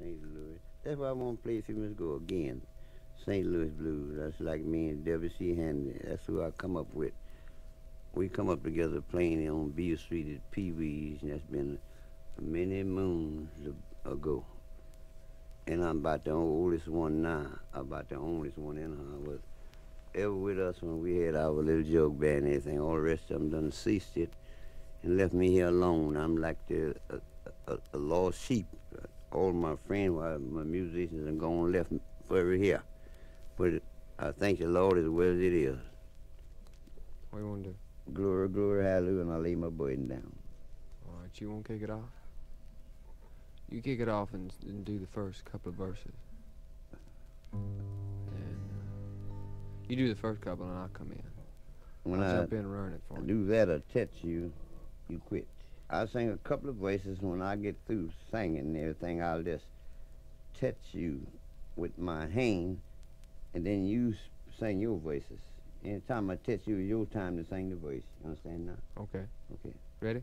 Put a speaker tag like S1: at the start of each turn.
S1: St. Louis. That's why I want to play a few ago again. St. Louis Blues. That's like me and W.C. Handy. That's who I come up with. We come up together playing on Beale Street at Pee Wee's, and that's been many moons ago. And I'm about the oldest one now. About the oldest one in her. Was ever with us when we had our little joke band and everything. All the rest of them done ceased it and left me here alone. I'm like the, a, a, a lost sheep. All my friends, my musicians, are gone left forever here. But I thank the Lord as well as it is.
S2: What do you want to do?
S1: Glory, glory, hallelujah, and I lay my burden down.
S2: All right, you want to kick it off? You kick it off and, and do the first couple of verses. And uh, you do the first couple and I'll come in.
S1: When
S2: I'll
S1: I
S2: jump in and learn it for you.
S1: do that or touch you, you quit. I'll sing a couple of voices. and When I get through singing and everything, I'll just touch you with my hand, and then you sing your voices. Anytime I touch you, it's your time to sing the voice. You understand now?
S2: Okay.
S1: Okay.
S2: Ready?